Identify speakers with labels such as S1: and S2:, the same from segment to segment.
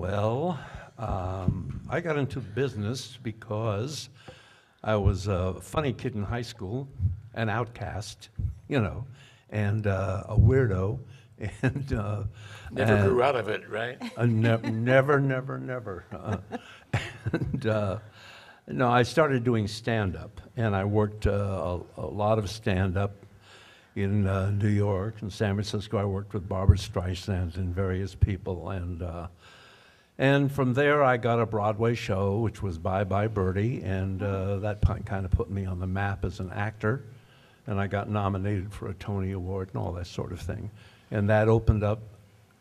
S1: Well, um, I got into business because I was a funny kid in high school, an outcast, you know, and uh, a weirdo, and uh,
S2: Never
S1: and-
S2: grew out of it, right?
S1: uh, ne- never, never, never. Uh, and uh, no, I started doing stand up, and I worked uh, a, a lot of stand up in uh, New York and San Francisco. I worked with Barbra Streisand and various people, and uh, and from there I got a Broadway show, which was Bye Bye Birdie, and uh, that kind of put me on the map as an actor, and I got nominated for a Tony Award and all that sort of thing, and that opened up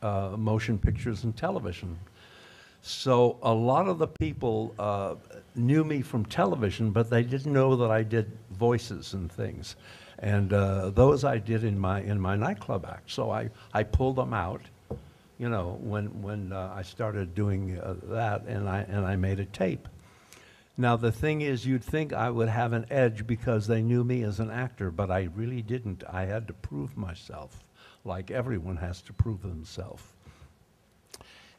S1: uh, motion pictures and television. So a lot of the people uh, knew me from television, but they didn't know that I did voices and things. And uh, those I did in my, in my nightclub act. So I, I pulled them out, you know, when, when uh, I started doing uh, that, and I, and I made a tape. Now, the thing is, you'd think I would have an edge because they knew me as an actor, but I really didn't. I had to prove myself, like everyone has to prove themselves.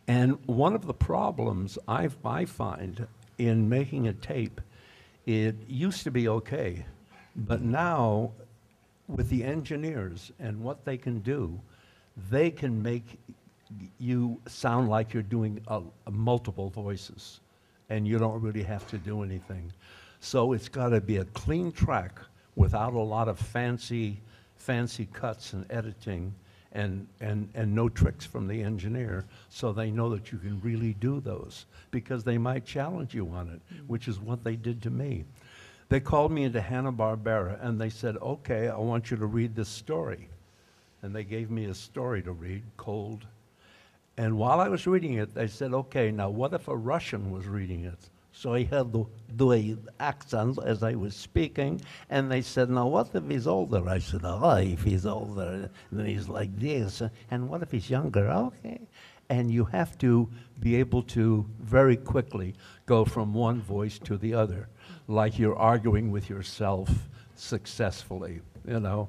S1: And one of the problems I, I find in making a tape, it used to be okay, but now with the engineers and what they can do, they can make you sound like you're doing a, a multiple voices, and you don't really have to do anything. So it's got to be a clean track without a lot of fancy, fancy cuts and editing, and, and, and no tricks from the engineer, so they know that you can really do those, because they might challenge you on it, mm. which is what they did to me. They called me into Hanna-Barbera, and they said, okay, I want you to read this story. And they gave me a story to read, cold. And while I was reading it, they said, okay, now what if a Russian was reading it? So I had do a accent as I was speaking, and they said, now what if he's older? I said, oh, if he's older, then he's like this. And what if he's younger? Okay. And you have to be able to very quickly go from one voice to the other, like you're arguing with yourself successfully, you know?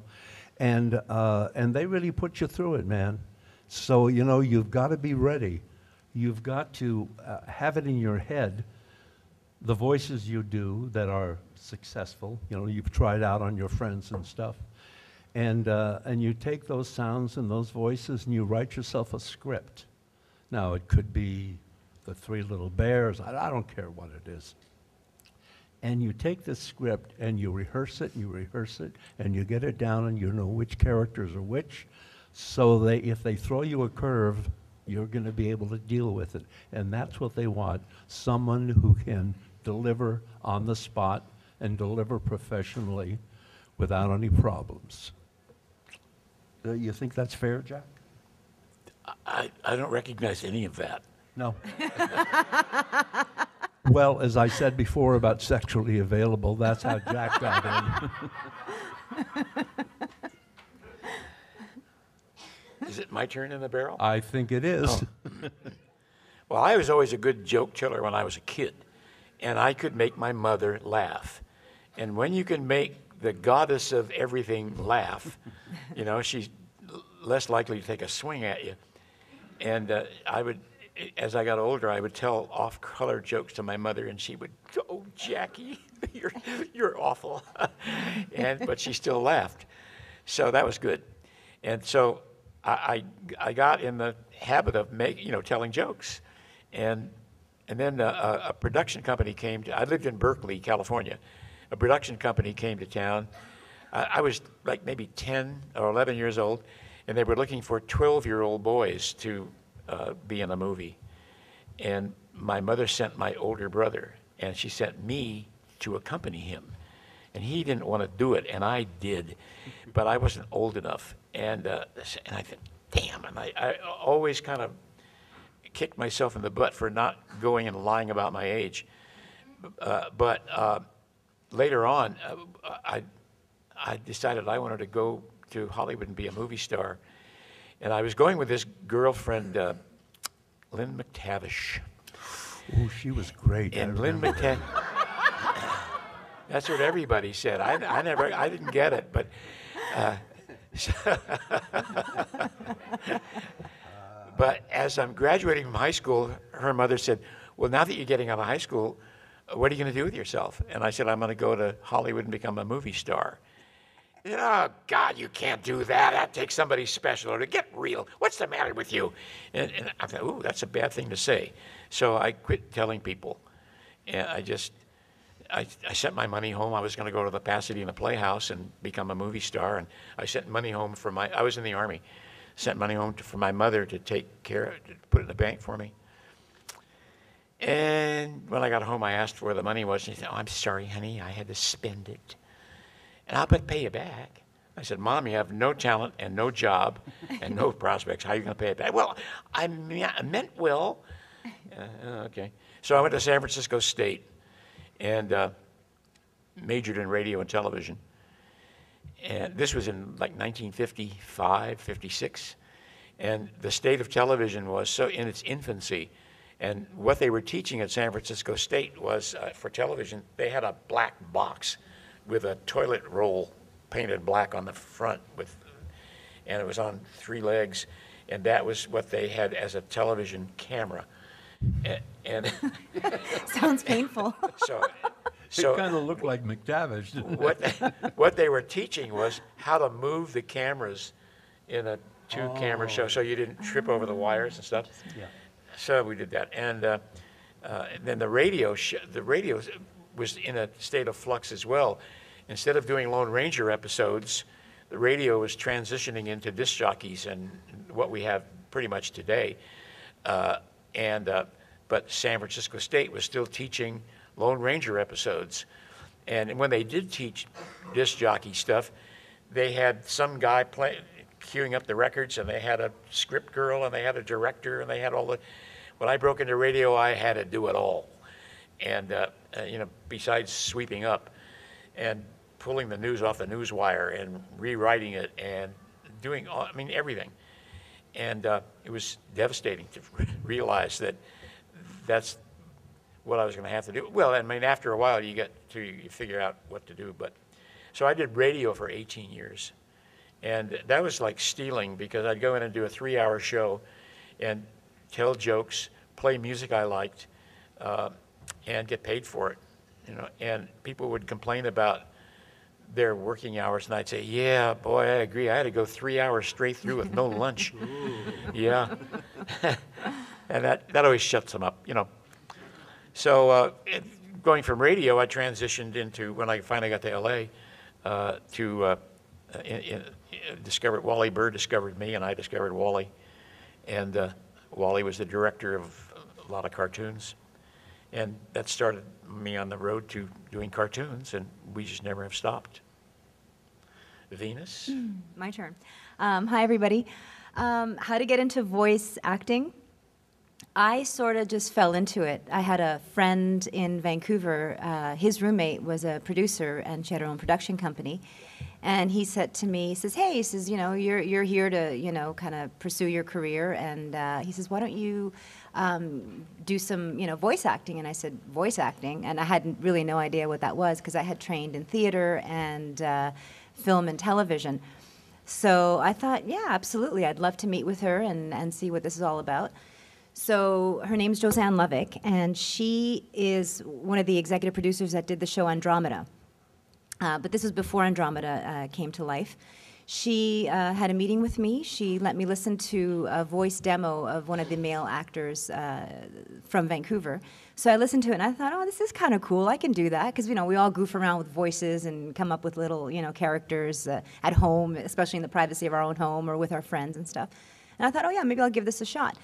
S1: And, uh, and they really put you through it, man. So, you know, you've got to be ready. You've got to uh, have it in your head the voices you do that are successful. You know, you've tried out on your friends and stuff. And, uh, and you take those sounds and those voices and you write yourself a script. Now, it could be the Three Little Bears, I, I don't care what it is. And you take this script and you rehearse it and you rehearse it and you get it down and you know which characters are which. So they, if they throw you a curve, you're going to be able to deal with it. And that's what they want someone who can deliver on the spot and deliver professionally without any problems. Uh, you think that's fair, Jack?
S2: I, I don't recognize any of that.
S1: No. well, as I said before about sexually available, that's how Jack got in.
S2: Is it my turn in the barrel?
S1: I think it is.
S2: Well, I was always a good joke teller when I was a kid, and I could make my mother laugh. And when you can make the goddess of everything laugh, you know, she's less likely to take a swing at you. And uh, I would, as I got older, I would tell off-color jokes to my mother, and she would, "Oh, Jackie, you're you're awful," and but she still laughed. So that was good. And so I, I, got in the habit of you know, telling jokes. And, and then a, a, a production company came to, I lived in Berkeley, California. A production company came to town. I, I was like maybe 10 or 11 years old, and they were looking for 12 year old boys to uh, be in a movie. And my mother sent my older brother, and she sent me to accompany him. And he didn't want to do it, and I did, but I wasn't old enough. And, uh, and I thought, damn, and I, I always kind of kicked myself in the butt for not going and lying about my age. Uh, but uh, later on, uh, I, I decided I wanted to go to Hollywood and be a movie star. And I was going with this girlfriend, uh, Lynn McTavish.
S1: oh, she was great.
S2: And Lynn. McTavish. That's what everybody said. I, I never, I didn't get it, but, uh, But as I'm graduating from high school, her mother said, Well, now that you're getting out of high school, what are you going to do with yourself? And I said, I'm going to go to Hollywood and become a movie star. Said, Oh, God, you can't do that. That takes somebody special. Or to get real. What's the matter with you? And, and I thought, Ooh, that's a bad thing to say. So I quit telling people. And I just, I, I sent my money home. I was going to go to the Pasadena Playhouse and become a movie star. And I sent money home for my, I was in the Army, sent money home to, for my mother to take care of, to put it in the bank for me. And when I got home, I asked where the money was. And she said, Oh, I'm sorry, honey. I had to spend it. And I'll pay you back. I said, Mom, you have no talent and no job and no prospects. How are you going to pay it back? Well, I, I meant well. Uh, okay. So I went to San Francisco State and uh, majored in radio and television. And this was in like 1955, 56. And the state of television was so in its infancy. And what they were teaching at San Francisco State was uh, for television, they had a black box with a toilet roll painted black on the front with and it was on three legs and that was what they had as a television camera and, and
S3: Sounds painful.
S2: so
S1: It
S2: so
S1: kind of looked like McTavish, didn't it?
S2: what what they were teaching was how to move the cameras in a two camera show so you didn't trip over the wires and stuff
S1: Yeah.
S2: so we did that and uh, uh, and then the radio sh- the radio was in a state of flux as well instead of doing lone ranger episodes the radio was transitioning into disc jockeys and what we have pretty much today uh, and uh, but San Francisco State was still teaching Lone Ranger episodes, and when they did teach disc jockey stuff, they had some guy play, queuing up the records, and they had a script girl, and they had a director, and they had all the. When I broke into radio, I had to do it all, and uh, uh, you know, besides sweeping up, and pulling the news off the news wire, and rewriting it, and doing all, I mean everything. And uh, it was devastating to realize that that's what I was going to have to do. Well, I mean, after a while, you get to you figure out what to do. But so I did radio for 18 years, and that was like stealing because I'd go in and do a three-hour show, and tell jokes, play music I liked, uh, and get paid for it. You know, and people would complain about their working hours, and I'd say, "Yeah, boy, I agree. I had to go three hours straight through with no lunch." yeah, and that that always shuts them up, you know. So uh, it, going from radio, I transitioned into when I finally got to LA uh, to uh, in, in, discovered Wally Burr discovered me, and I discovered Wally, and uh, Wally was the director of a lot of cartoons, and that started me on the road to doing cartoons, and we just never have stopped. Venus.
S3: My turn. Um, hi, everybody. Um, how to get into voice acting? I sort of just fell into it. I had a friend in Vancouver. Uh, his roommate was a producer, and she had her own production company. And he said to me, he says, "Hey, he says, you know, you're you're here to, you know, kind of pursue your career." And uh, he says, "Why don't you um, do some, you know, voice acting?" And I said, "Voice acting," and I had really no idea what that was because I had trained in theater and uh, film and television. So I thought, yeah, absolutely, I'd love to meet with her and, and see what this is all about. So her name's Josanne Lovick, and she is one of the executive producers that did the show Andromeda. Uh, but this was before Andromeda uh, came to life. She uh, had a meeting with me. She let me listen to a voice demo of one of the male actors uh, from Vancouver. So I listened to it and I thought, oh, this is kind of cool. I can do that because you know we all goof around with voices and come up with little you know characters uh, at home, especially in the privacy of our own home or with our friends and stuff. And I thought, oh yeah, maybe I'll give this a shot.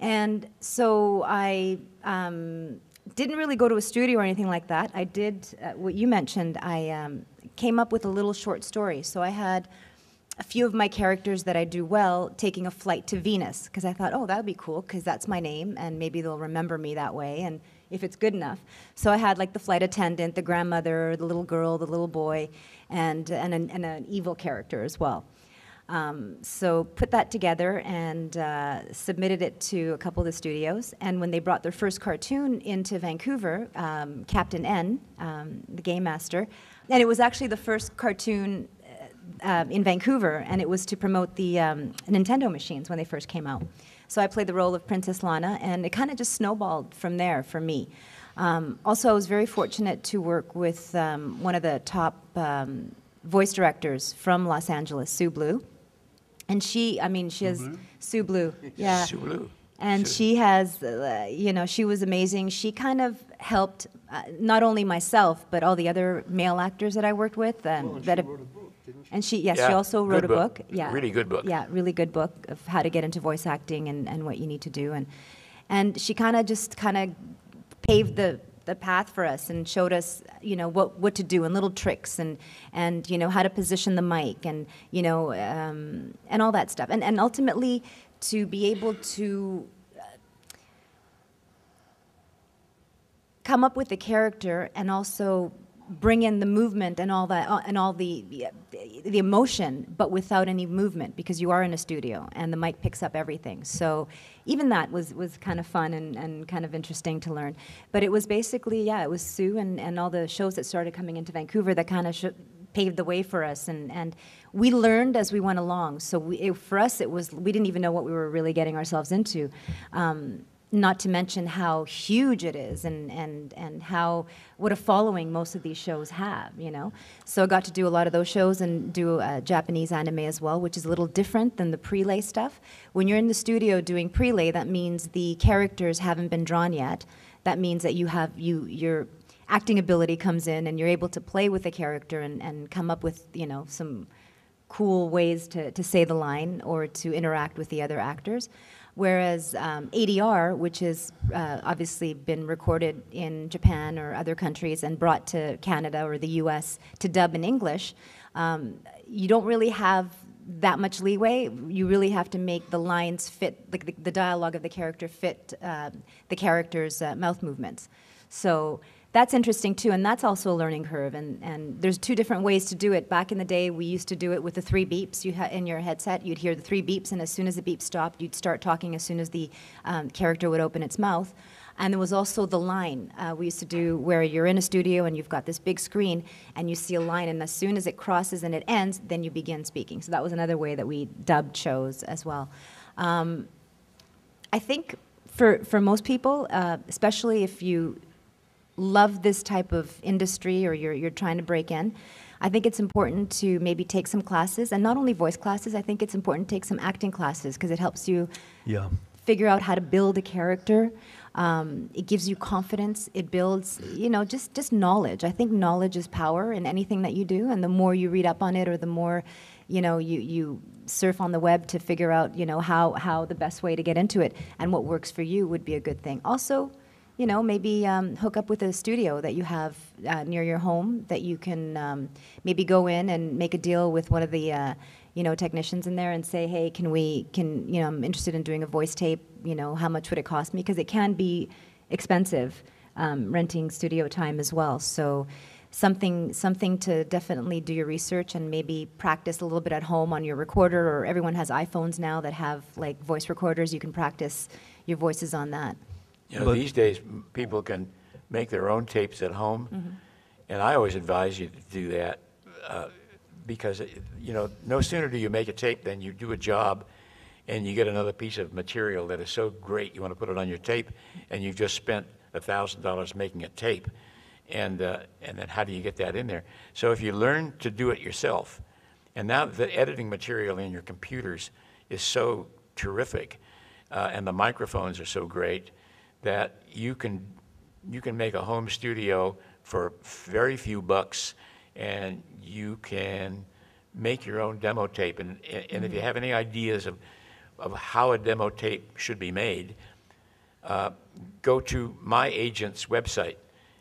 S3: And so I um, didn't really go to a studio or anything like that. I did uh, what you mentioned. I um, came up with a little short story. So I had a few of my characters that I do well taking a flight to Venus because I thought, oh, that would be cool because that's my name and maybe they'll remember me that way and if it's good enough. So I had like the flight attendant, the grandmother, the little girl, the little boy, and, and, an, and an evil character as well. Um, so put that together and uh, submitted it to a couple of the studios. And when they brought their first cartoon into Vancouver, um, Captain N, um, the game master, and it was actually the first cartoon uh, in Vancouver, and it was to promote the um, Nintendo machines when they first came out. So I played the role of Princess Lana, and it kind of just snowballed from there for me. Um, also, I was very fortunate to work with um, one of the top um, voice directors from Los Angeles, Sue Blu. And she, I mean, she has Sue Blu, yeah.
S2: Sue Blu.
S3: And
S2: Sue.
S3: she has, uh, you know, she was amazing. She kind of helped uh, not only myself, but all the other male actors that I worked with. Um, that have- and she, yes, she also wrote a
S2: book.
S3: book. Yeah,
S2: Really good book.
S3: Yeah, really good book of how to get into voice acting and, and what you need to do. And and she kind of just kind of paved the the path for us and showed us, you know, what what to do and little tricks and and you know how to position the mic and you know um, and all that stuff. And and ultimately to be able to come up with the character and also bring in the movement and all that uh, and all the the emotion but without any movement because you are in a studio and the mic picks up everything. So even that was was kind of fun and, and kind of interesting to learn. But it was basically yeah it was sue and, and all the shows that started coming into vancouver that kind of sh- paved the way for us. And, and we learned as we went along. So we, it, for us it was we didn't even know what we were really getting ourselves into. Um, not to mention how huge it is and, and, and how what a following most of these shows have you know? So i got to do a lot of those shows and do uh, japanese anime as well which is a little different than the prelay stuff. When you're in the studio doing prelay that means the characters haven't been drawn yet. That means that you have you your acting ability comes in and you're able to play with the character and, and come up with you know some cool ways to, to say the line or to interact with the other actors. Whereas um, ADR, which has uh, obviously been recorded in Japan or other countries and brought to Canada or the US to dub in English, um, you don't really have that much leeway. You really have to make the lines fit, like the, the dialogue of the character fit um the character's uh, mouth movements. So that's interesting too, and that's also a learning curve. And, and there's two different ways to do it. Back in the day, we used to do it with the three beeps. You in your headset, you'd hear the three beeps, and as soon as the beep stopped, you'd start talking as soon as the um, character would open its mouth. And there was also the line uh, we used to do where you're in a studio and you've got this big screen and you see a line, and as soon as it crosses and it ends, then you begin speaking. So that was another way that we dubbed shows as well. Um, I think for, for most people, uh, especially if you love this type of industry or you're, you're trying to break in, I think it's important to maybe take some classes, and not only voice classes, I think it's important to take some acting classes because it helps you
S1: Yeah.
S3: figure out how to build a character. Um, it gives you confidence. It builds, you know, just just knowledge. I think knowledge is power in anything that you do, and the more you read up on it, or the more, you know, you you surf on the web to figure out, you know, how how the best way to get into it and what works for you would be a good thing. Also, you know, maybe um, hook up with a studio that you have uh, near your home that you can um, maybe go in and make a deal with one of the, uh, you know, technicians in there and say, hey, can we, can, you know, I'm interested in doing a voice tape. You know, how much would it cost me? Because it can be expensive um, renting studio time as well. So something something to definitely do your research and maybe practice a little bit at home on your recorder or everyone has iPhones now that have like voice recorders you can practice your voices on that
S2: You know,
S1: But-
S2: these days, people can make their own tapes at home,
S3: Mm-hmm.
S2: and I always advise you to do that, uh, because, you know, no sooner do you make a tape than you do a job, and you get another piece of material that is so great, you want to put it on your tape, and you've just spent a thousand dollars making a tape, and, uh, and then how do you get that in there? So if you learn to do it yourself, and now the editing material in your computers is so terrific, uh, and the microphones are so great, that you can, you can make a home studio for very few bucks, and you can make your own demo tape. And, and if you have any ideas of, of how a demo tape should be made, uh, go to my agent's website.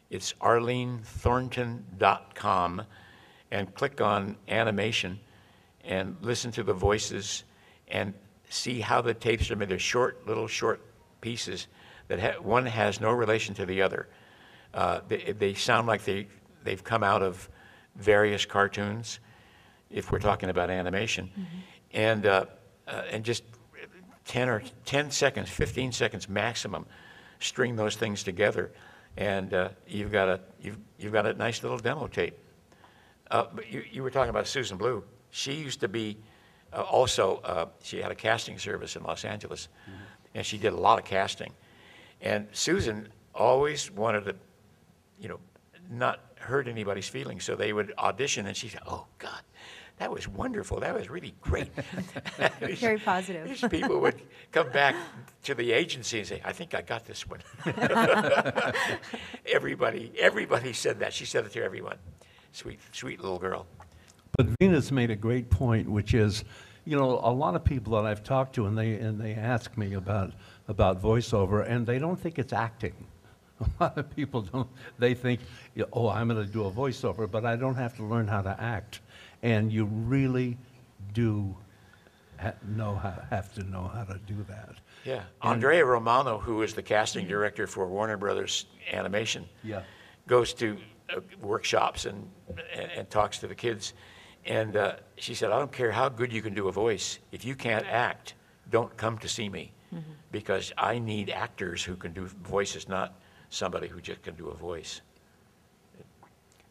S2: It's arlenethornton.com and click on animation and listen to the voices and see how the tapes are made. They're short, little short pieces that ha- one has no relation to the other. Uh, they, they sound like they, they've come out of various cartoons, if we're talking about animation. And, uh, uh, and just 10 or 10 seconds, 15 seconds maximum, string those things together, and uh, you've, got a, you've, you've got a nice little demo tape. Uh, but you, you were talking about Susan Blu. She used to be uh, also, uh, she had a casting service in Los Angeles. and she did a lot of casting. And Susan always wanted to, you know, not hurt anybody's feelings, so they would audition, and she'd say, "Oh God, that was wonderful. That was really great."
S3: Very positive.
S2: These people would come back to the agency and say, "I think I got this one." everybody, everybody said that. She said it to everyone. Sweet, sweet little girl.
S1: But Venus made a great point, which is, you know, a lot of people that I've talked to, and they, and they ask me about, about voiceover, and they don't think it's acting. A lot of people don't, they think, oh, I'm going to do a voiceover, but I don't have to learn how to act. And you really do ha- know how, have to know how to do that.
S2: Yeah. Andrea Romano, who is the casting director for Warner Brothers Animation,
S1: Yeah.
S2: goes to uh, workshops and, and, and talks to the kids. And uh, she said, I don't care how good you can do a voice. If you can't act, don't come to see me because I need actors who can do voices, not somebody who just can do a voice.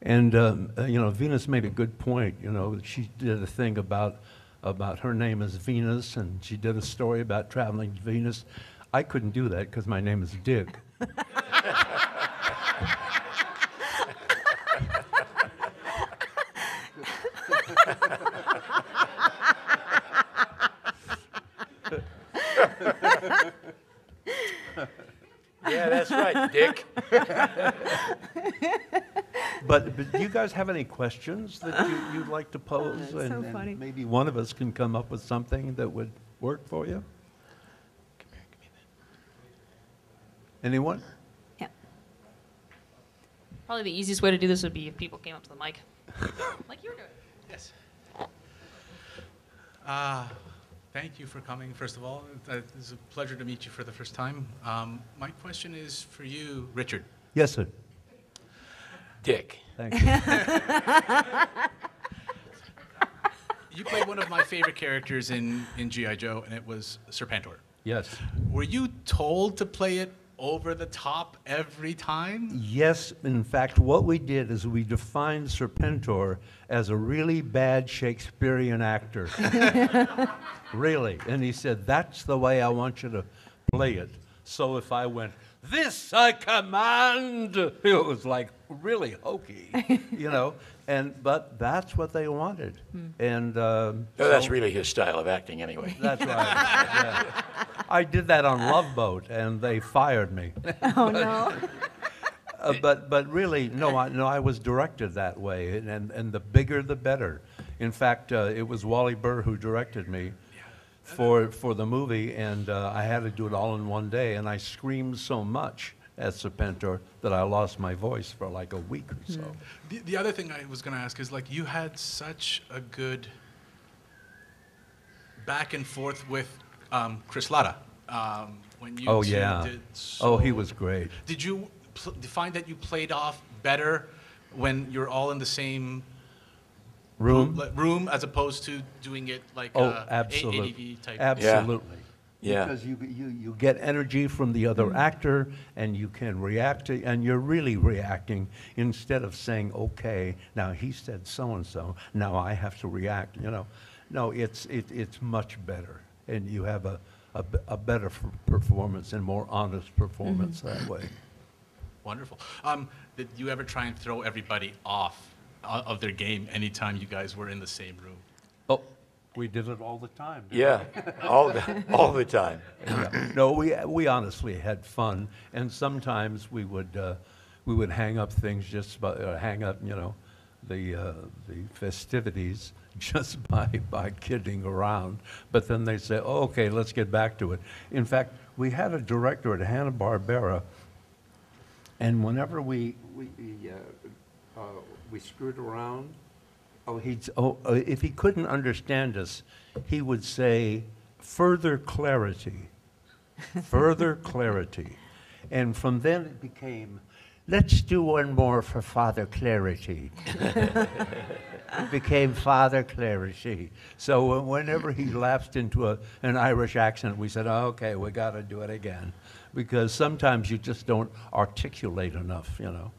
S1: And, um, uh, you know, Venus made a good point, you know, she did a thing about, about her name is Venus, and she did a story about traveling to Venus. I couldn't do that because my name is Dick.
S2: Yeah, that's right, Dick.
S1: But, but do you guys have any questions that you, you'd like to pose?
S3: that's so
S1: And- and. Maybe one of us can come up with something that would work for you? Come here, give me that. Anyone?
S3: Yeah.
S4: Probably the easiest way to do this would be if people came up to the mic, like you were doing.
S5: Yes. Uh, Thank you for coming, first of all. Uh, It's a pleasure to meet you for the first time. Um, My question is for you, Richard.
S1: Yes, sir.
S2: Dick.
S1: Thank you.
S5: You played one of my favorite characters in in G.I. Joe, and it was Serpentor.
S1: Yes.
S5: Were you told to play it over the top every time?
S1: Yes, in fact, what we did is we defined Serpentor as a really bad Shakespearean actor. really. And he said, that's the way I want you to play it. So if I went, this I command, it was like really hokey, you know? And, but that's what they wanted. And, um,
S2: No, that's
S1: so-
S2: really his style of acting anyway.
S1: That's right. yeah. I did that on Love Boat, and they fired me.
S3: Oh, no.
S1: Uh, but but really, no, I, no, I was directed that way, and, and, and the bigger the better. In fact, uh, it was Wally Burr who directed me for for the movie, and uh, I had to do it all in one day, and I screamed so much as Serpentor that I lost my voice for like a week or so.
S5: The, the other thing I was going to ask is like you had such a good back and forth with um, Chris Latta um, when you
S1: Oh
S5: two
S1: yeah.
S5: did
S1: oh, he was great.
S5: Did you pl- find that you played off better when you're all in the same
S1: Room.
S5: like, room as opposed to doing it like
S1: Oh,
S5: uh, A-
S1: absolutely.
S5: ADV type?
S1: Absolutely.
S2: Yeah.
S1: Because you, you, you get energy from the other actor and you can react to, and you're really reacting instead of saying, okay, now he said so-and-so, now I have to react, you know. No, it's, it, it's much better and you have a a better f- performance and more honest performance that way.
S5: Wonderful. Um, did you ever try and throw everybody off uh, of their game anytime you guys were in the same room?
S1: We did it all the time. didn't we?
S2: Yeah, all the, all the time.
S1: Yeah. No, we, we honestly had fun, and sometimes we would, uh, we would hang up things just by, uh, hang up, you know, the, uh, the festivities just by, by kidding around. But then they say, oh, okay, let's get back to it. In fact, we had a director at Hanna-Barbera, and whenever we, we, we, uh, uh, we screwed around, oh, he'd, oh, uh, if he couldn't understand us, he would say, further clarity, further clarity. And from then it became, let's do one more for Father Clarity. it became Father Clarity. So whenever he lapsed into a, an Irish accent, we said, oh, okay, we got to do it again. Because sometimes you just don't articulate enough, you know.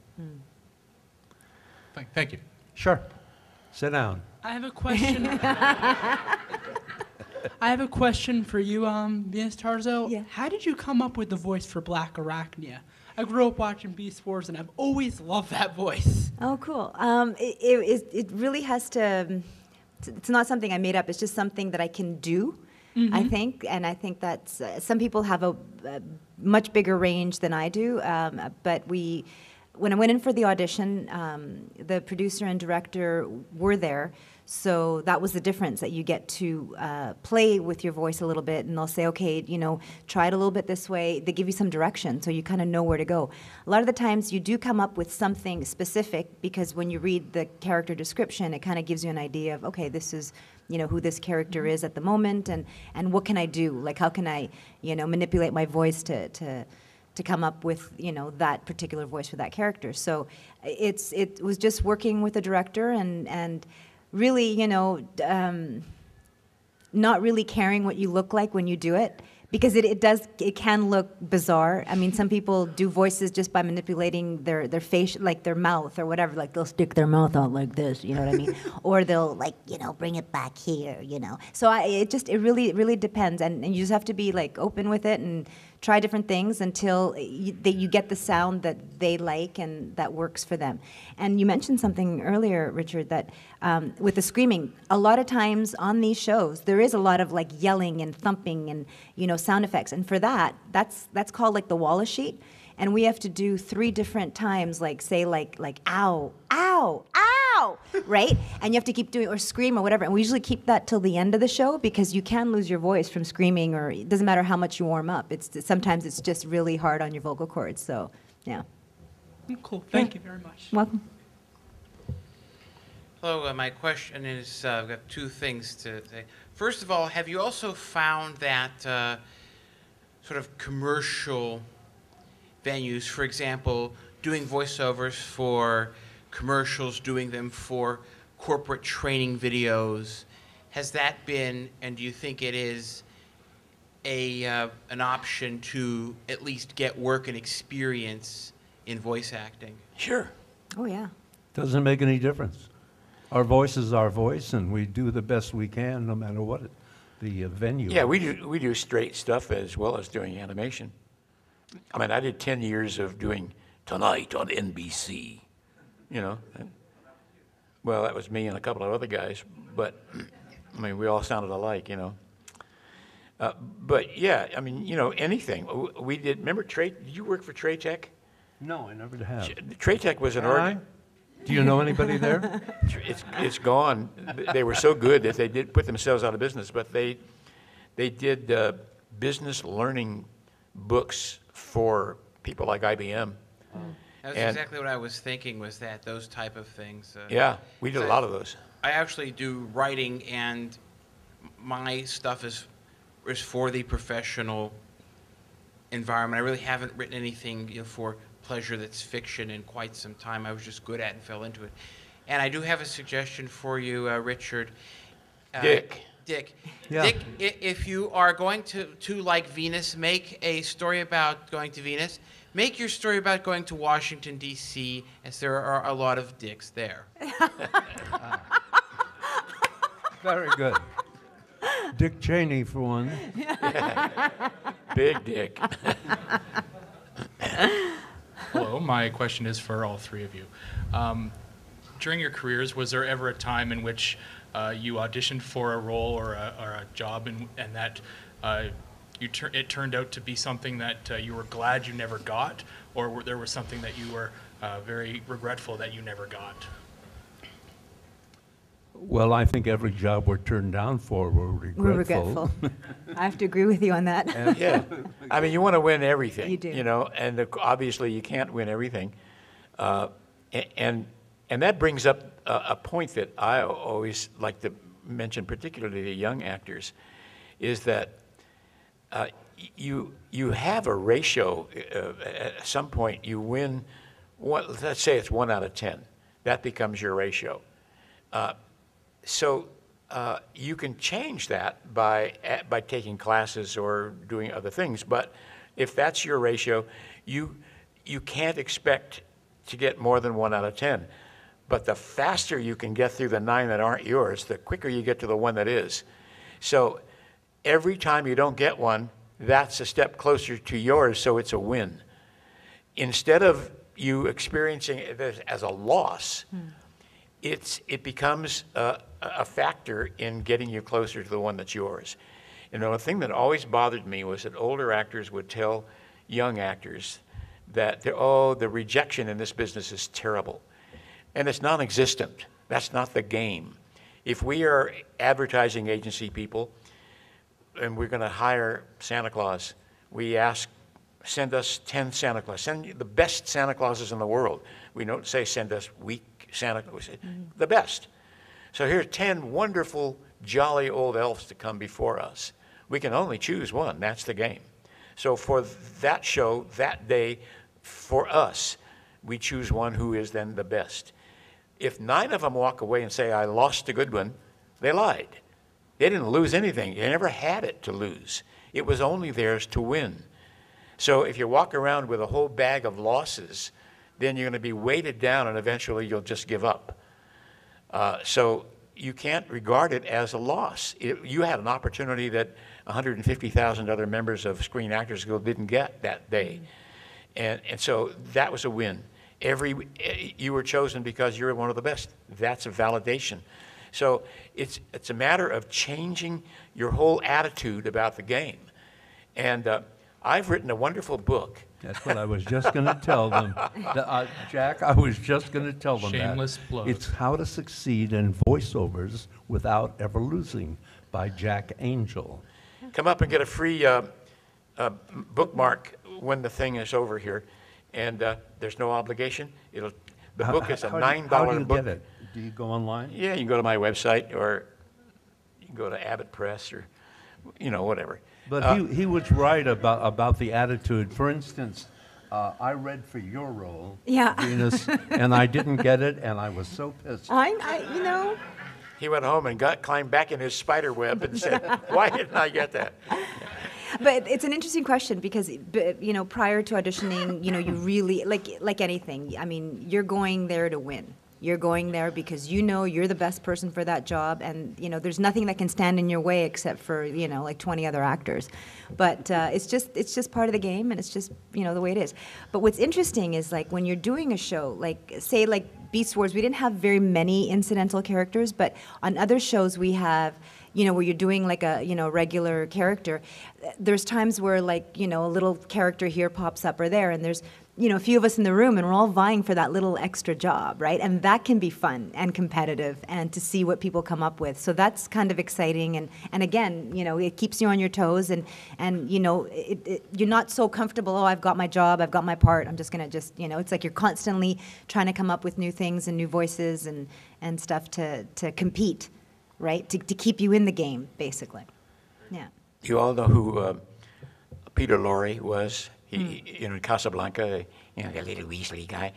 S5: Thank, thank you.
S1: Sure. Sit down.
S6: I have a question. I have a question for you, um, Venus Terzo.
S3: Yeah.
S6: How did you come up with the voice for Blackarachnia? I grew up watching Beast Wars, and I've always loved that voice.
S3: Oh, cool. Um, it, it, is- it really has to, it's not something I made up, it's just something that I can do, I think. And I think that's, uh, some people have a, a much bigger range than I do. Um, but we, when I went in for the audition, um, the producer and director were there. So that was the difference that you get to uh, play with your voice a little bit, and they'll say, okay, you know, try it a little bit this way. They give you some direction, so you kind of know where to go. A lot of the times, you do come up with something specific because when you read the character description, it kind of gives you an idea of, okay, this is, you know, who this character is at the moment, and and what can I do? Like, how can I, you know, manipulate my voice to to to come up with you know that particular voice for that character. So it's it was just working with the director and and really you know um, not really caring what you look like when you do it because it, it does it can look bizarre. I mean some people do voices just by manipulating their their face like their mouth or whatever like they'll stick their mouth out like this you know what i mean? Or they'll like you know bring it back here you know? So I, it just it really it really depends. And, and you just have to be like open with it and try different things until you, that you get the sound that they like and that works for them. And you mentioned something earlier, Richard, that um, with the screaming, a lot of times on these shows there is a lot of like yelling and thumping and you know sound effects. And for that, that's that's called like the Wallace sheet. And we have to do three different times, like say like like ow, ow, ow, right? And you have to keep doing or scream or whatever. And we usually keep that till the end of the show because you can lose your voice from screaming, or it doesn't matter how much you warm up. It's sometimes it's just really hard on your vocal cords. So, yeah.
S6: Cool. Thank you very much.
S3: Welcome.
S7: Hello, uh, my question is, uh, I've got two things to say. First of all, have you also found that uh, sort of commercial venues, for example, doing voiceovers for commercials, doing them for corporate training videos, has that been, and do you think it is, a, uh, an option to at least get work and experience in voice acting?
S2: Sure.
S3: Oh yeah.
S1: Doesn't make any difference. Our voice is our voice, and we do the best we can, no matter what it- the uh, venue.
S2: Yeah, we do, we do straight stuff as well as doing animation. I mean, I did 10 years of doing Tonight on NBC, you know. and- well, that was me and a couple of other guys, but I mean, we all sounded alike, you know. Uh, but yeah, I mean, you know, anything. We did, remember Trey, did you work for treytech?
S1: No, I never have.
S2: treytech was an
S1: Can
S2: org.
S1: Do you know anybody there?
S2: It's, it's gone. They were so good that they did put themselves out of business, but they, they did uh, business learning books for people like IBM.
S7: That's
S2: And-
S7: exactly what I was thinking, was that those type of things. uh,
S2: Yeah, we did a
S7: So-
S2: lot of those.
S7: I actually do writing, and my stuff is, is for the professional environment. I really haven't written anything, you know, for pleasure that's fiction in quite some time. I was just good at it and fell into it. And I do have a suggestion for you, uh, Richard. Uh,
S2: Dick.
S7: Dick.
S1: Yeah.
S7: Dick, if you are going to, to, like Venus, make a story about going to Venus, make your story about going to Washington, D.C., as there are a lot of dicks there.
S1: Very good. Dick Cheney, for one.
S2: Big dick.
S8: Hello, my question is for all three of you. Um, during your careers, was there ever a time in which uh, you auditioned for a role or a, or a job and, and that uh, you tur- it turned out to be something that uh, you were glad you never got, or were, there was something that you were uh, very regretful that you never got?
S1: Well, I think every job we're turned down for, we're regretful.
S3: We're regretful. I have to agree with you on that.
S2: Yeah. I mean, you want to win everything.
S3: You do.
S2: You know, and the- obviously you can't win everything. Uh, And, and that brings up a, a point that I always like to mention, particularly to young actors, is that uh, you, you have a ratio, uh, at some point, you win, let's say it's one out of 10. That becomes your ratio. Uh, So uh, you can change that by, by taking classes or doing other things, but if that's your ratio, you, you can't expect to get more than one out of 10. But the faster you can get through the nine that aren't yours, the quicker you get to the one that is. So every time you don't get one, that's a step closer to yours, so it's a win. Instead of you experiencing it as- as a loss, hmm. it's, it becomes a, a factor in getting you closer to the one that's yours. You know, a thing that always bothered me was that older actors would tell young actors that, oh, the rejection in this business is terrible. And it's non existent. That's not the game. If we are advertising agency people and we're going to hire Santa Claus, we ask, send us 10 Santa Claus. Send the best Santa Clauses in the world. We don't say send us weak Santa Claus, we say mm-hmm. the best. So here's 10 wonderful, jolly old elves to come before us. We can only choose one. That's the game. So for that show, that day, for us, we choose one who is then the best. If nine of them walk away and say, I lost a good one, they lied. They didn't lose anything. They never had it to lose. It was only theirs to win. So if you walk around with a whole bag of losses, then you're going to be weighted down and eventually you'll just give up. Uh, so you can't regard it as a loss. It, you had an opportunity that 150,000 other members of Screen Actors Guild didn't get that day. And, and so that was a win. Every, eh, you were chosen because you're one of the best. That's a validation. So it's, it's a matter of changing your whole attitude about the game. And uh, I've written a wonderful book.
S1: That's what I was just going to tell them. The- uh, Jack, I was just going to tell them that.
S8: Shameless plug.
S1: It's How to Succeed in Voiceovers Without Ever Losing by Jack Angel.
S2: Come up and get a free uh, uh, bookmark when the thing is over here. And uh, there's no obligation. It'll, the
S1: How-
S2: book is a
S1: how do you-
S2: $9
S1: How do you
S2: book.
S1: get it? Do you go online?
S2: Yeah, you can go to my website or you can go to Abbott Press or, you know, whatever.
S1: But
S2: Uh,
S1: he, he was right about, about the attitude. For instance, uh, I read for your role,
S3: Yeah.
S1: Venus, and I didn't get it, and I was so pissed.
S3: I, I, you know,
S2: He went home and got climbed back in his spider web and said, "Why didn't I get that?"
S3: but it's an interesting question because, you know, prior to auditioning, you know, you really like like anything. I mean, you're going there to win. You're going there because you know you're the best person for that job, and you know there's nothing that can stand in your way except for you know like 20 other actors. But uh, it's just it's just part of the game, and it's just you know the way it is. But what's interesting is like when you're doing a show, like say like Beast Wars, we didn't have very many incidental characters, but on other shows we have you know, where you're doing like a, you know, regular character, there's times where like, you know, a little character here pops up or there, and there's, you know, a few of us in the room, and we're all vying for that little extra job, right? And that can be fun and competitive, and to see what people come up with. So that's kind of exciting, and and again, you know, it keeps you on your toes, and and you know, it, it, you're not so comfortable. Oh, I've got my job, I've got my part. I'm just gonna just, you know, it's like you're constantly trying to come up with new things and new voices and and stuff to to compete right? To, to keep you in the game, basically. Yeah.
S2: You all know who uh, Peter Lorre was? He, you know, in Casablanca, you know, the little Weasley guy.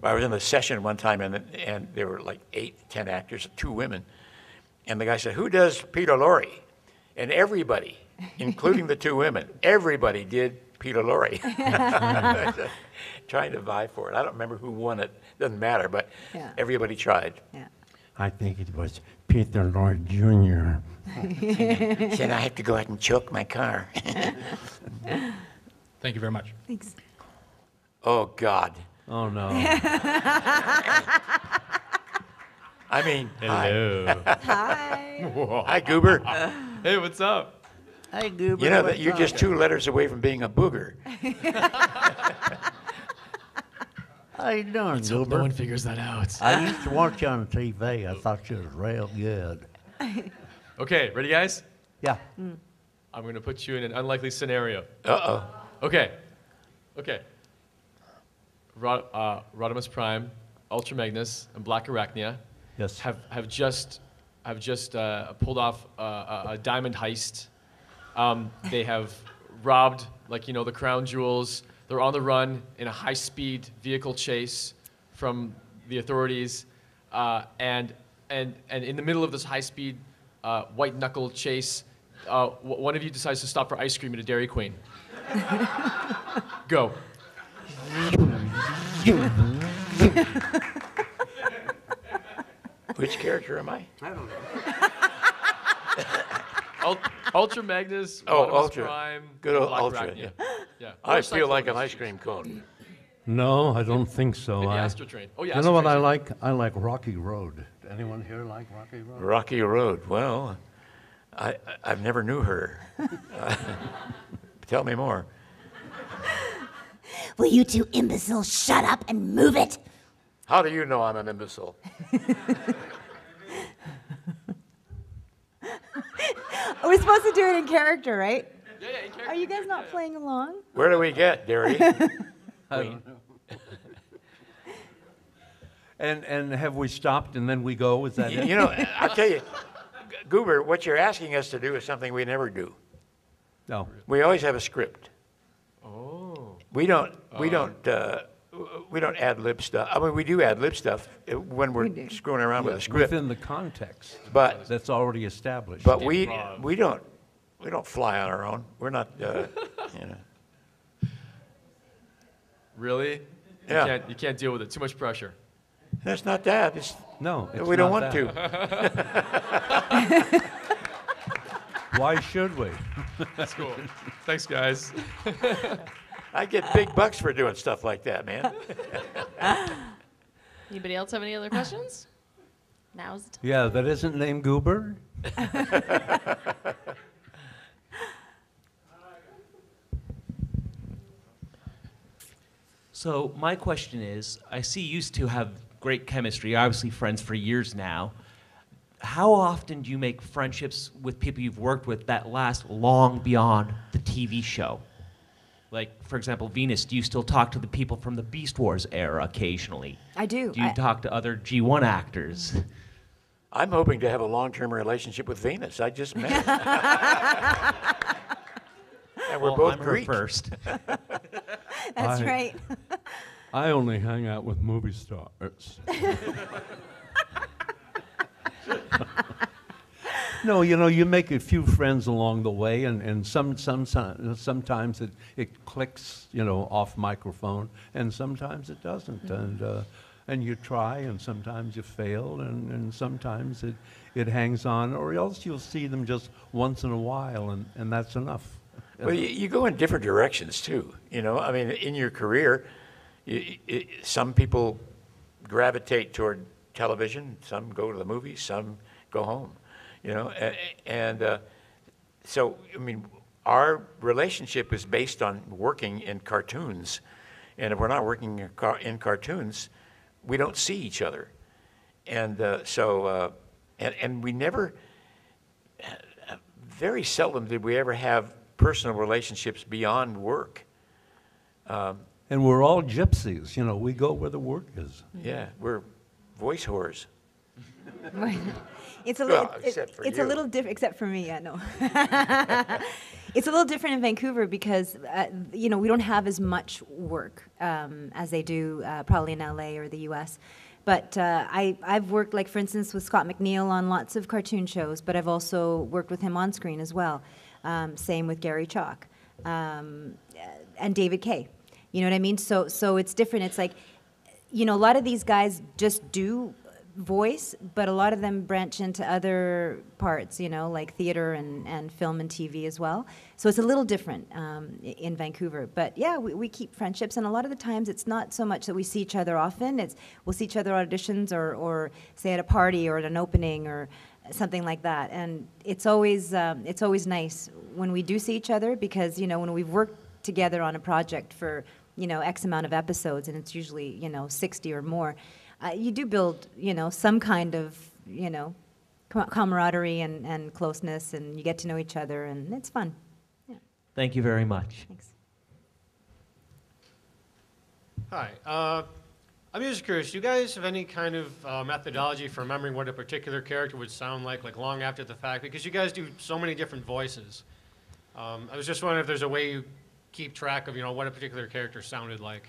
S2: Well, I was in a session one time, and and there were like eight, ten actors, two women, and the guy said, "Who does Peter Lorre?" And everybody, including the two women, everybody did Peter Lorre. Trying to vie for it. I don't remember who won it. Doesn't matter, but
S3: Yeah.
S2: everybody tried.
S3: Yeah.
S1: I think it was Peter Lorre Jr.
S2: Said I have to go out and choke my car.
S8: Thank you very much.
S3: Thanks.
S2: oh God.
S1: Oh, no.
S2: I mean, hi,
S3: Hi.
S2: hi Goober.
S9: Hey, what's up?
S1: Hey, Goober.
S2: You know that you're just two letters away from being a booger.
S1: How you doing,
S9: Hope no
S1: Goober?
S9: one figures that out.
S1: I used to watch you on TV. I thought you was real good.
S9: Okay, ready, guys?
S1: Yeah. Mm.
S9: I'm going to put you in an unlikely scenario.
S2: Uh-oh.
S9: Okay. Okay. Rod, uh, Rodimus Prime, Ultra Magnus, and Blackarachnia
S1: Yes.
S9: have, have just, have just uh, pulled off uh, a, a diamond heist. Um, they have robbed, like, you know, the crown jewels. They're on the run in a high speed vehicle chase from the authorities. Uh, and, and, and in the middle of this high speed uh, white knuckle chase, uh, w- one of you decides to stop for ice cream at a Dairy Queen. Go.
S2: Which character am I?
S9: I'll, Ultra Magnus,
S2: Oh,
S9: Optimus
S2: Ultra.
S9: Prime,
S2: Good old
S9: Black
S2: Ultra,
S9: Arachnia. yeah.
S2: I
S9: Or
S2: feel like an ice cream cone.
S1: No, I don't think so.
S9: And the
S1: I-
S9: Astrotrain. Oh yeah.
S1: You know what I
S9: Astro
S1: like? I like Rocky Road. Anyone here like Rocky Road?
S2: Rocky Road. Well, I, I- I've never knew her. Tell me more.
S10: Will you two imbeciles shut up and move it?
S2: How do you know I'm an imbecile?
S3: We're supposed to do it in character, right?
S9: Yeah, yeah, in character,
S3: Are you guys not playing along?
S2: Where do we get, Derry?
S1: And, and have we stopped and then we go? Is that it?
S2: you know, I'll tell you, Goober, what you're asking us to do is something we never do.
S1: No.
S2: We always have a script.
S9: Oh.
S2: We don't. We don't. Uh, we don't ad lib stuff. I mean, we do ad lib stuff uh, when we're
S3: do.
S2: screwing around with a script.
S1: Within the context
S2: But
S1: that's already established.
S2: but we
S9: Improv.
S2: we don't we don't fly on our own. We're not. Uh, you know.
S9: Really?
S2: Yeah.
S9: You can't, you can't deal with it. Too much pressure.
S2: That's not that. It's,
S1: no, it's
S2: we don't
S1: not
S2: want
S1: that.
S2: to.
S1: Why should we?
S9: That's cool. Thanks, guys.
S2: I get big bucks for doing stuff like that, man.
S4: Anybody else have any other questions? Now's the time.
S1: Yeah, that isn't named Goober.
S11: So my question is, I see you two have great chemistry, obviously friends for years now. How often do you make friendships with people you've worked with that last long beyond the TV show? Like, for example, Venus, do you still talk to the people from the Beast Wars era occasionally?
S3: I do.
S11: Do you
S3: I-
S11: talk to other G1 actors?
S2: I'm hoping to have a long-term relationship with Venus. I just met. her. and we're
S11: Well,
S2: both
S11: I'm her
S2: Greek.
S11: first.
S3: That's
S1: I-
S3: right.
S1: I only hang out with movie stars. no, you know, you make a few friends along the way, and, and some, some, sometimes it, it clicks, you know, off microphone, and sometimes it doesn't. And, uh, and you try, and sometimes you fail, and, and sometimes it, it hangs on, or else you'll see them just once in a while, and, and that's enough.
S2: Well, you, you go in different directions too. You know, I mean, in your career, you, you, some people gravitate toward television, some go to the movies, some go home. You know, and, and uh, so I mean, our relationship is based on working in cartoons, and if we're not working in, car- in cartoons, we don't see each other, and uh, so uh, and and we never very seldom did we ever have personal relationships beyond work.
S1: And we're all gypsies, you know, we go where the work is.
S2: Yeah, we're voice whores.
S3: It's a
S2: Well,
S3: little, it- it's
S2: you.
S3: a little different, except for me, yeah, no. it's a little different in Vancouver because, uh, you know, we don't have as much work um, as they do uh, probably in LA or the US. But uh, I, I've worked, like, for instance, with Scott McNeil on lots of cartoon shows, but I've also worked with him on screen as well. Um, same with Gary Chalk um, and David Kaye. You know what I mean? So, so it's different. It's like, you know, a lot of these guys just do voice, but a lot of them branch into other parts, you know, like theater and, and film and TV as well. So it's a little different um, in Vancouver. But yeah, we, we keep friendships, and a lot of the times it's not so much that we see each other often. It's we'll see each other auditions or, or say at a party or at an opening or something like that. And it's always um, it's always nice when we do see each other because you know when we've worked together on a project for you know x amount of episodes and it's usually you know 60 or more uh, you do build you know some kind of you know com- camaraderie and, and closeness and you get to know each other and it's fun Yeah.
S11: Thank you very much.
S3: thanks
S12: Hi. Uh, I'm just curious. Do you guys have any kind of uh, methodology for remembering what a particular character would sound like, like long after the fact? Because you guys do so many different voices. Um, I was just wondering if there's a way you keep track of, you know, what a particular character sounded like.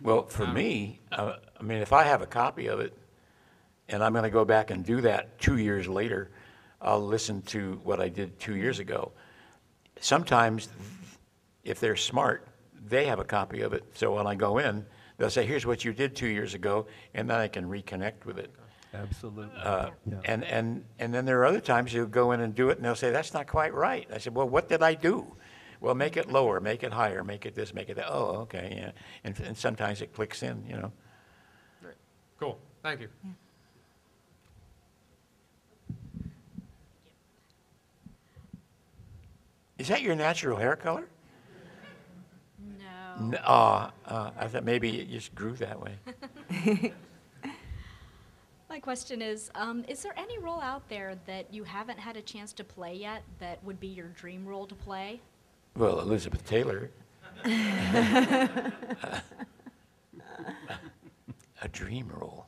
S2: Well, for me, uh, I mean, if I have a copy of it, and I'm going to go back and do that two years later, I'll listen to what I did two years ago. Sometimes, if they're smart, they have a copy of it. So when I go in, they'll say, "Here's what you did two years ago," and then I can reconnect with it.
S1: Absolutely.
S2: Uh,
S1: Yeah.
S2: And, and, and then there are other times you go in and do it, and they'll say, that's not quite right. I said, well, what did I do? Well, make it lower, make it higher, make it this, make it that. Oh, okay, yeah. And, and sometimes it clicks in, you know. Great.
S12: Cool. Thank you.
S2: Is that your natural hair color?
S4: No.
S2: N- Uh, uh, I thought maybe it just grew that way.
S13: My question is, um, is there any role out there that you haven't had a chance to play yet that would be your dream role to play?
S2: Well, Elizabeth Taylor. A dream role.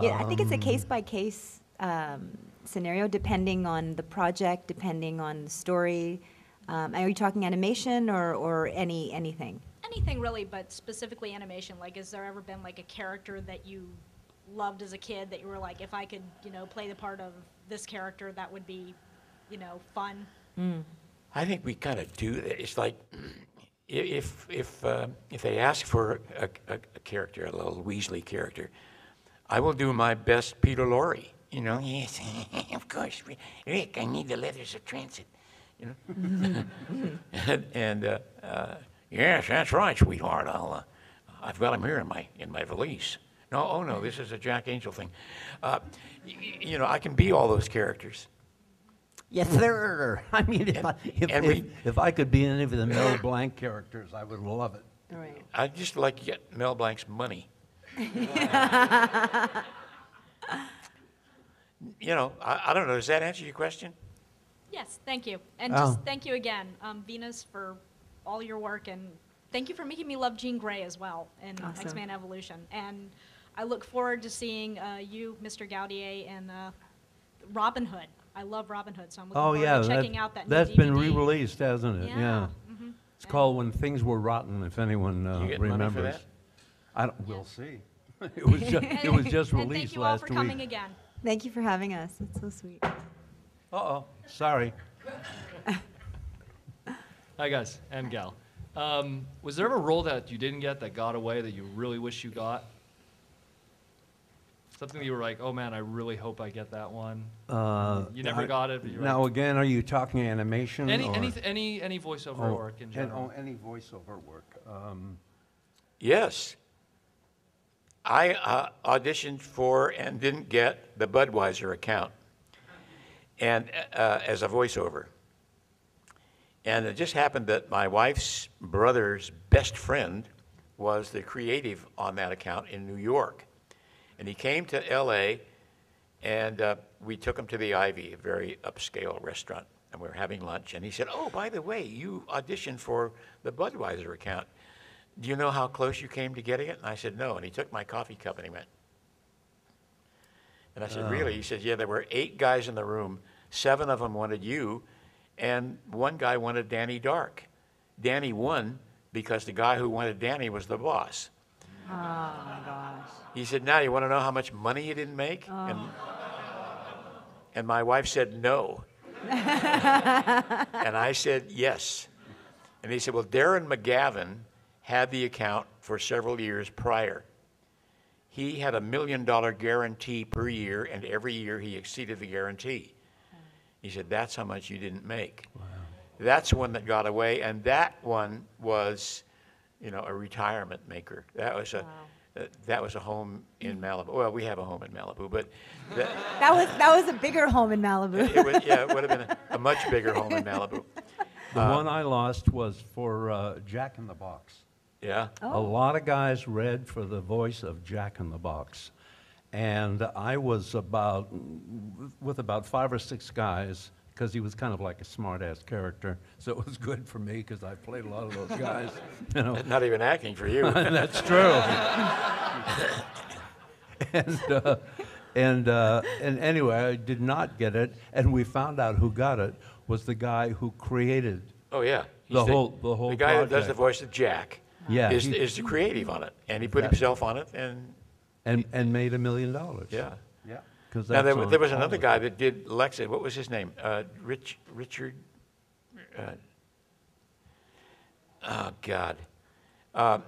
S3: Yeah, I think it's a
S2: Um,
S3: case-by-case um, scenario, depending on the project, depending on the story. Um, Are you talking animation or, or any, anything?
S13: Anything really, but specifically animation. Like, has there ever been like a character that you loved as a kid that you were like, if I could, you know, play the part of this character, that would be, you know, fun?
S2: I think we kind of do that. It's like if if uh, if they ask for a, a, a character, a little Weasley character, I will do my best Peter Lorre. You know, yes, of course, Rick. I need the letters of transit. You know, and, and uh, uh, yes, that's right, sweetheart. I'll uh, I've got him here in my in my valise. No, oh no, this is a Jack Angel thing. Uh, y- you know, I can be all those characters.
S1: Yes, sir. I mean, if, I, if,
S2: and
S1: if,
S2: we-
S1: if I could be any of the Mel Blanc characters, I would love it.
S3: Right.
S2: I'd just like to get Mel Blanc's money. You know, I, I don't know. Does that answer your question?
S13: Yes, thank you. And
S1: Oh.
S13: just thank you again, um, Venus, for all your work. And thank you for making me love Jean Grey as well in
S3: Awesome.
S13: X-Men Evolution. And I look forward to seeing uh, you, Mr. Gautier, and uh, Robin Hood. I love Robin Hood, so I'm looking
S1: Oh,
S13: forward
S1: yeah.
S13: to
S1: that-
S13: checking out that new
S1: That's been
S13: DVD.
S1: re-released, hasn't it?
S13: Yeah, mhm.
S1: It's called When Things Were Rotten, if anyone uh,
S2: You get money for
S1: remembers.
S2: that?
S1: I don't, we'll see. It was just, it was just
S13: and thank
S1: released
S13: you all
S1: last
S13: for coming
S1: week.
S13: again.
S3: Thank you for having us. It's so sweet.
S1: Uh-oh, sorry.
S9: Hi guys, and gal. Um, was there ever a role that you didn't get that got away that you really wish you got? Something that you were like, oh man, I really hope I get that one.
S1: Uh,
S9: you never
S1: I-
S9: got it, but you're
S1: Now,
S9: like,
S1: again, are you talking animation?
S9: any
S1: or-
S9: any any any voiceover
S1: Oh,
S9: work in
S1: and-
S9: general.
S1: Oh, any voiceover work. Um,
S2: Yes. I uh, auditioned for and didn't get the Budweiser account, and uh, as a voiceover. And it just happened that my wife's brother's best friend was the creative on that account in New York, and he came to L.A. and uh, we took him to the Ivy, a very upscale restaurant, and we were having lunch. And he said, "Oh, by the way, you auditioned for the Budweiser account." Do you know how close you came to getting it? And I said, no. And he took my coffee cup and he went. And I said, really? He said, yeah, there were eight guys in the room. Seven of them wanted you, and one guy wanted Danny Dark. Danny won because the guy who wanted Danny was the boss.
S3: Oh, my gosh.
S2: He said, now you want to know how much money you didn't make? Oh. And, and my wife said, no. and I said, yes. And he said, well, Darren McGavin had the account for several years prior. He had a million dollar guarantee per year, and every year he exceeded the guarantee. He said, that's how much you didn't make. That's one that got away, and that one was, you know, a retirement maker. That was a, uh, that was a home in Malibu. Well, we have a home in Malibu, but that,
S3: That was, that was a bigger home in Malibu.
S2: it would, yeah, it would have been a, a much bigger home in Malibu.
S1: The
S2: Uh,
S1: one I lost was for uh, Jack in the Box.
S2: Yeah.
S1: A lot of guys read for the voice of Jack in the Box. And I was about, with about five or six guys, because he was kind of like a smart-ass character. So it was good for me, because I played a lot of those guys, you know.
S2: Not even acting for you.
S1: That's true. and, uh, and, uh, and anyway, I did not get it, and we found out who got it was the guy who created
S2: Oh, yeah.
S1: the whole, the whole
S2: The guy that does the voice of Jack
S1: Yeah,
S2: is,
S1: he-
S2: is the creative on it, and he put himself on it, and
S1: And, and made a million dollars.
S2: yeah.
S1: Yeah. 'cause
S2: Now, there, wa- there was another guy that did Lexa. What was his name? Uh, Rich, Richard. Uh, oh God. Uh,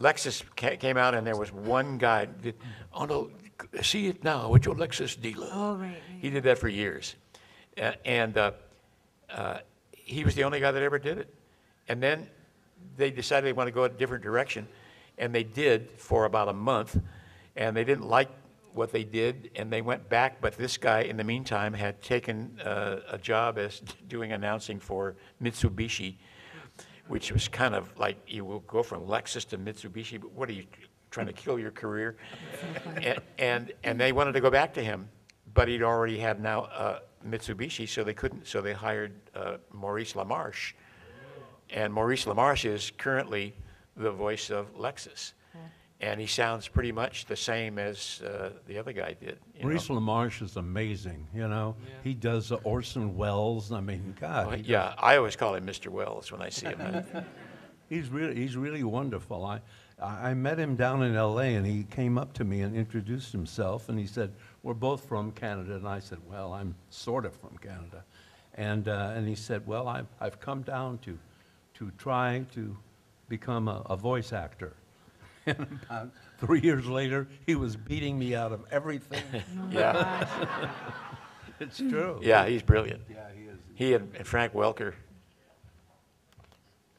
S2: Lexus ca- came out, and there was one guy. That, oh no, see it now with your Lexus dealer.
S3: Oh, right, right.
S2: He did that for years. A- And uh, uh, he was the only guy that ever did it. And then they decided they want to go a different direction, and they did for about a month, and they didn't like what they did, and they went back, but this guy, in the meantime, had taken uh, a job as doing announcing for Mitsubishi, which was kind of like, you will go from Lexus to Mitsubishi, but what are you, trying to kill your career? And, and, and they wanted to go back to him, but he'd already had now uh, Mitsubishi, so they couldn't, so they hired uh, Maurice LaMarche. And Maurice LaMarche is currently the voice of Lexus. And he sounds pretty much the same as uh, the other guy did. you know.
S1: Maurice LaMarche is amazing, you know? He does uh, Orson Welles, I mean, God.
S2: Well,
S1: he does-
S2: Yeah, I always call him Mr. Welles when I see him.
S1: He's really, he's really wonderful. I, I I met him down in L.A. and he came up to me and introduced himself and he said, "We're both from Canada." And I said, "Well, I'm sort of from Canada," and uh, and he said, "Well, I've I've come down to to try to become a, a voice actor." And about three years later, he was beating me out of everything.
S2: Yeah.
S1: it's true.
S2: Yeah, he's brilliant.
S1: Yeah, he is.
S2: He and and Frank Welker.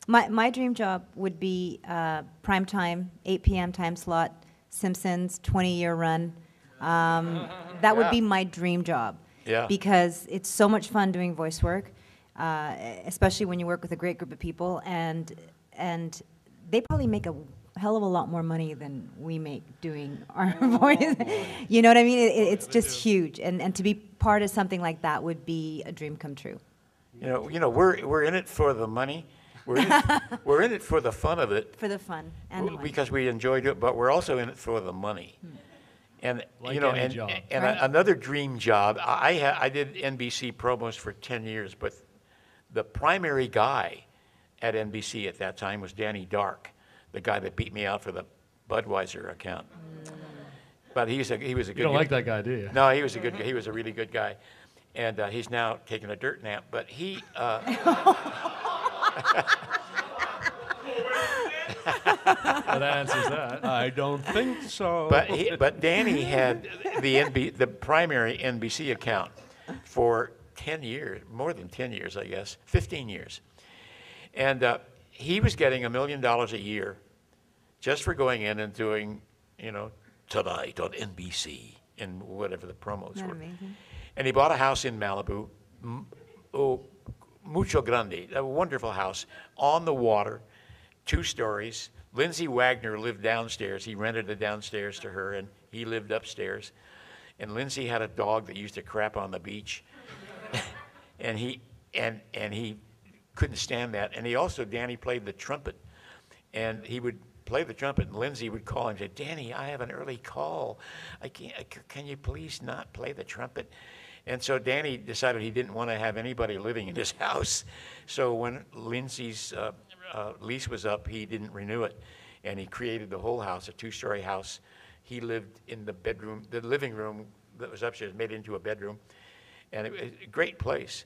S3: My, my dream job would be uh, prime time, 8 p.m. time slot, Simpsons, 20 year run. Um, that would be my dream job.
S2: Yeah.
S3: Because it's so much fun doing voice work, uh, especially when you work with a great group of people, and and they probably make a hell of a lot more money than we make doing our voice. you know what I mean? It, it- it's just huge, and and to be part of something like that would be a dream come true.
S2: You know, you know, we're we're in it for the money. We're in it, we're in it for the fun of it.
S3: For the fun and the
S2: w-
S3: money.
S2: because we enjoy it, but we're also in it for the money. Hmm. And
S9: Like
S2: you know,
S9: any
S2: and,
S9: job.
S2: and
S3: Right.
S2: a- another dream job. I I, ha- I did NBC promos for ten years, but the primary guy at NBC at that time was Danny Dark, the guy that beat me out for the Budweiser account. But he's a, he was a good.
S9: You don't
S2: guy.
S9: like that guy, do you?
S2: No, he was a good. He was a really good guy, and uh, he's now taking a dirt nap. But he. Uh,
S9: Well, that answers that.
S1: I don't think so.
S2: But he, but Danny had the NB, the primary NBC account for 10 years, more than 10 years, I guess, 15 years. And uh, he was getting a million dollars a year just for going in and doing, you know, tonight on NBC and whatever the promos
S3: Isn't
S2: were.
S3: amazing?
S2: And he bought a house in Malibu, oh, mucho grande, a wonderful house on the water, two stories. Lindsay Wagner lived downstairs. He rented the downstairs to her, and he lived upstairs. And Lindsay had a dog that used to crap on the beach, and he and and he couldn't stand that. And he also, Danny played the trumpet, and he would play the trumpet, and Lindsay would call him and say, "Danny, I have an early call. I can't. Can you please not play the trumpet?" And so Danny decided he didn't want to have anybody living in his house. So when Lindsay's uh, uh, lease was up, he didn't renew it, and he created the whole house, a two-story house. He lived in the bedroom, the living room that was upstairs, made into a bedroom, and it was a great place.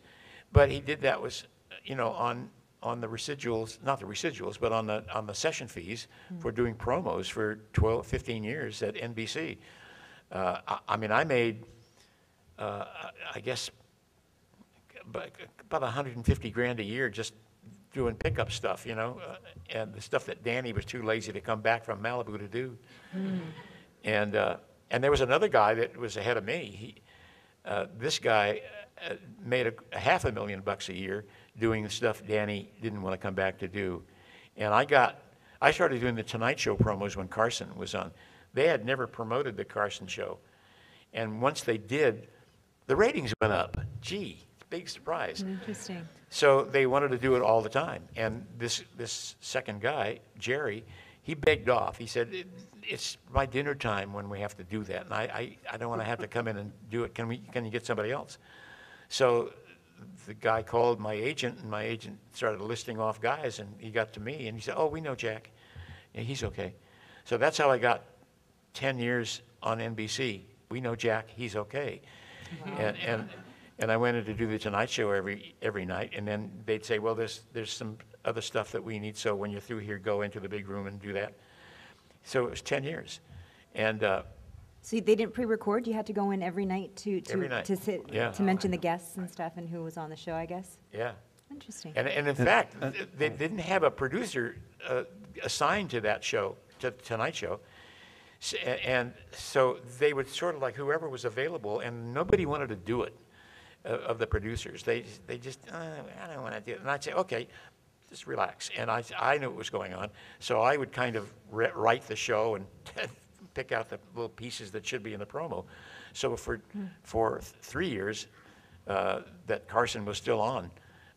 S2: But he did that was, you know, on on the residuals, not the residuals, but on the on the session fees for doing promos for 12, 15 years at NBC. Uh, I, I mean, I made, uh, I- I guess, about about 150 grand a year just doing pickup stuff, you know, uh, and the stuff that Danny was too lazy to come back from Malibu to do. And uh, and there was another guy that was ahead of me. He, uh, this guy uh, made a, a half a million bucks a year doing the stuff Danny didn't want to come back to do. And I got, I started doing the Tonight Show promos when Carson was on. They had never promoted the Carson show. And once they did, the ratings went up. Gee, big surprise.
S3: Interesting.
S2: So they wanted to do it all the time. And this, this second guy, Jerry, he begged off. He said, "It- it's my dinner time when we have to do that. And I, I, I don't want to have to come in and do it. Can we, can you get somebody else? So the guy called my agent and my agent started listing off guys and he got to me and he said, oh, we know Jack. Yeah, he's okay. So that's how I got 10 years on NBC. We know Jack, he's okay. And, and, and I went in to do the Tonight Show every, every night, and then they'd say, well, there's, there's some other stuff that we need, so when you're through here, go into the big room and do that. So it was 10 years. And uh,
S3: So they didn't pre-record? You had to go in every night to, to,
S2: Every night.
S3: to sit,
S2: Yeah.
S3: to mention the guests and stuff and who was on the show, I guess?
S2: Yeah.
S3: Interesting.
S2: And, and in fact, th- they didn't have a producer uh, assigned to that show, to Tonight Show. S- a- And so they would sort of like whoever was available, and nobody wanted to do it uh, of the producers. They, they just, uh, I don't want to do it. And I'd say, okay, just relax. And I, I knew what was going on. So I would kind of ri- write the show and pick out the little pieces that should be in the promo. So for, for th- three years uh, that Carson was still on,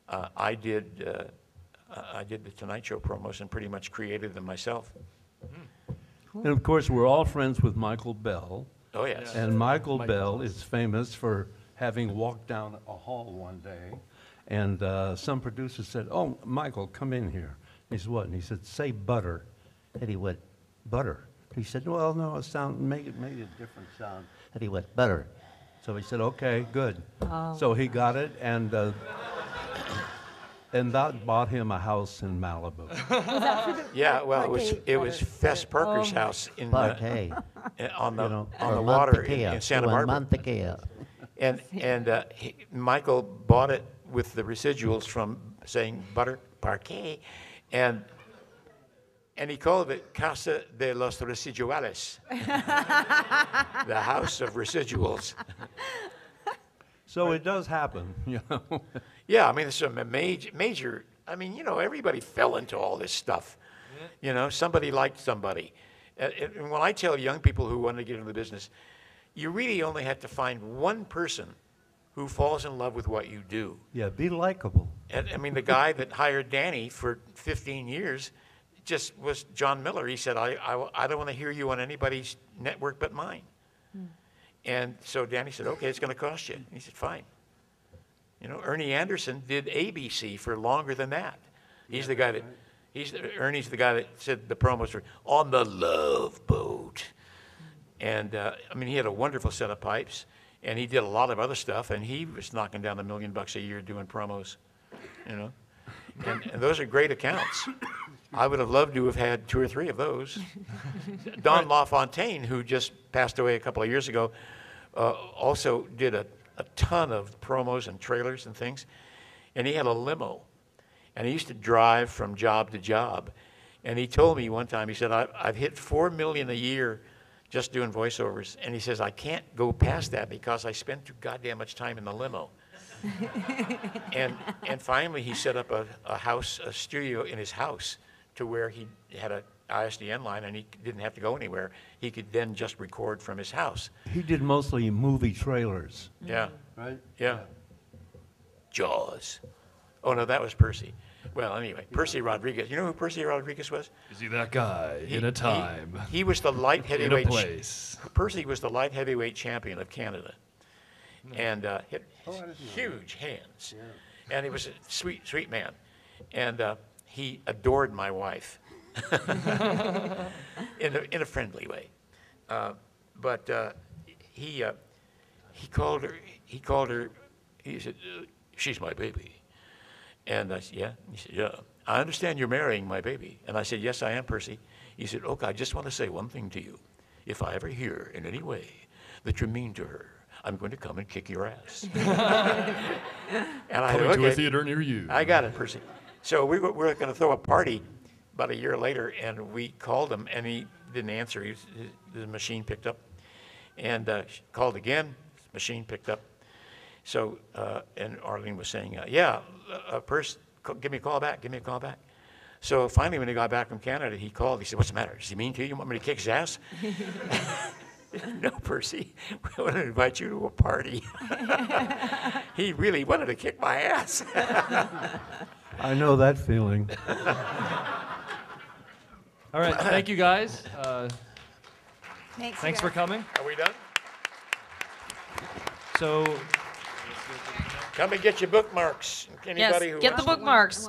S2: uh, I did, uh, uh, I did the Tonight Show promos and pretty much created them myself.
S1: And of course, we're all friends with Michael Bell.
S2: Oh, yes.
S1: And Michael
S2: Mike
S1: Bell is famous for having walked down a hall one day, and uh, some producer said, "Oh, Michael, come in here." He said, "What?" And he said, "Say butter." And he went, "Butter." He said, "Well, no, it sound make it make it a different sound." And he went, "Butter." So he said, "Okay, good."
S3: Oh.
S1: So he got it, and uh, and that bought him a house in Malibu.
S2: Yeah, well, it was, it was Fess Parker's
S1: Oh,
S2: house in,
S1: Parkay.
S2: uh, on the,
S1: You know,
S2: on
S1: or
S2: the water in
S1: Mantequilla,
S2: in Santa
S1: or
S2: Barbara.
S1: Mantequilla.
S2: And, and uh, he- Michael bought it with the residuals from saying butter parkay, and, and he called it Casa de los Residuales, the house of residuals.
S1: So it does happen, you know.
S2: Yeah, I mean, it's a major, major, I mean, you know, everybody fell into all this stuff. You know, somebody liked somebody. And, and when I tell young people who want to get into the business, you really only have to find one person who falls in love with what you do.
S1: Yeah, be likable.
S2: And I mean, the guy that hired Danny for 15 years just was John Miller. He said, I, I, I don't want to hear you on anybody's network but mine. And so Danny said, okay, it's going to cost you. And he said, fine. You know, Ernie Anderson did ABC for longer than that. He's the guy that, he's, the- Ernie's the guy that said the promos were on the love boat. And, uh, I mean, he had a wonderful set of pipes, and he did a lot of other stuff, and he was knocking down a million bucks a year doing promos, you know? And, and those are great accounts. I would have loved to have had two or three of those. Don LaFontaine, who just passed away a couple of years ago, uh, also did a, a ton of promos and trailers and things. And he had a limo. And he used to drive from job to job. And he told me one time, he said, I, I've hit four million a year just doing voiceovers. And he says, I can't go past that because I spend too goddamn much time in the limo. and, and finally, he set up a, a house, a studio in his house to where he had a ISDN line and he didn't have to go anywhere. He could then just record from his house.
S1: He did mostly movie trailers.
S2: Yeah.
S1: Right?
S2: Yeah. Jaws. Oh, no, that was Percy. Well, anyway, Percy Rodriguez. You know who Percy Rodriguez was?
S14: Is he that guy
S2: He-
S14: in a time?
S2: He, was the light heavyweight.
S14: In a
S2: heavyweight. ch-
S14: place.
S2: Percy was the light heavyweight champion of Canada. And uh, he had huge hands, and he was a sweet, sweet man, and uh, he adored my wife in a, in a friendly way, uh, but uh, he uh, he called her. He called her. He said, uh, "She's my baby." And I said, yeah? He said, yeah. I understand you're marrying my baby. And I said, yes, I am, Percy. He said, okay, I just want to say one thing to you. If I ever hear in any way that you're mean to her, I'm going to come and kick your ass. and I
S14: Coming
S2: said,
S14: to a
S2: okay.
S14: theater near you.
S2: I got it, Percy. So we were, we were going to throw a party about a year later, and we called him, and he didn't answer. He was, his, the machine picked up. And uh, called again, machine picked up. So, uh, and Arlene was saying, uh, yeah, uh, uh, Percy, give me a call back, give me a call back. So finally, when he got back from Canada, he called. He said, what's the matter? Is he mean to you? You want me to kick his ass? no, Percy, we want to invite you to a party. he really wanted to kick my ass.
S1: I know that feeling.
S14: All right, thank you guys. Uh,
S3: Thanks, you
S14: thanks for coming.
S2: Are we done?
S14: So
S2: Come and get your bookmarks. Anybody who
S4: Yes, get
S2: wants
S4: the
S2: one.
S4: bookmarks.